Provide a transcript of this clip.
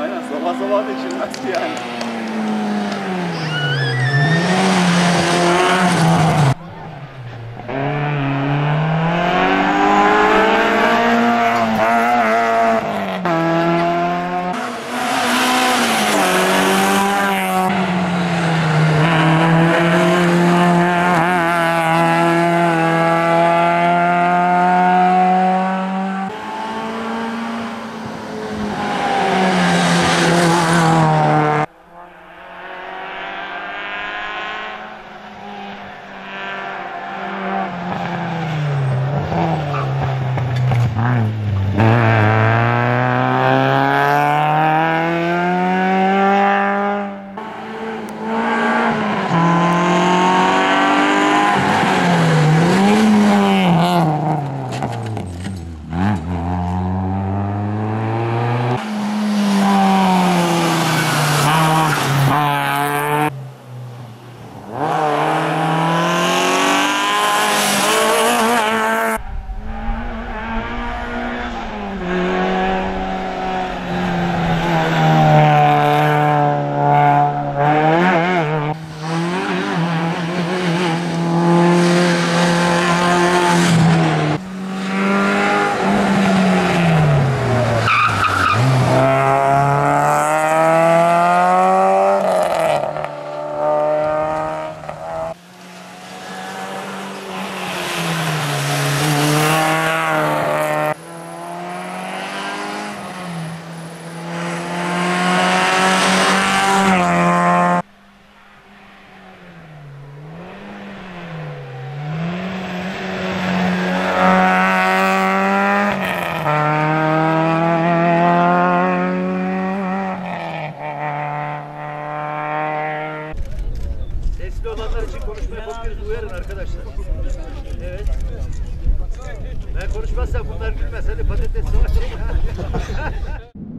Aynen sabah sabah da içilmez yani. Olanlar için konuşma yapabiliriz. Uyarın arkadaşlar. Evet. Ben konuşmazsam bunlar gülmez. Hadi patates savaşı.